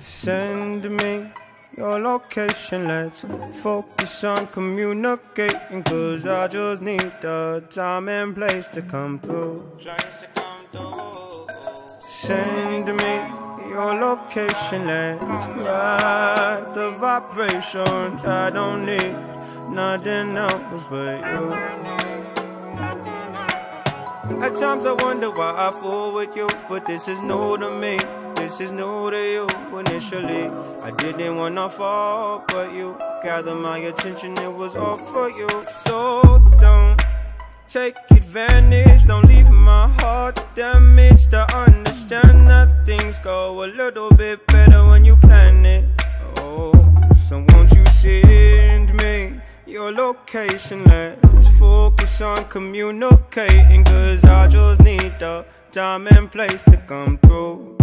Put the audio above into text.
Send me your location, let's focus on communicating. Cause I just need the time and place to come through. Send me your location, let's ride vibrations. I don't need nothing else but you. At times I wonder why I fool with you, but this is new to me. This is new to you. Initially, I didn't wanna fall, but you gathered my attention. It was all for you. So don't take advantage. Don't leave my heart damaged. I understand that things go a little bit better when you your location? Let's focus on communicating. Cause I just need the time and place to come through.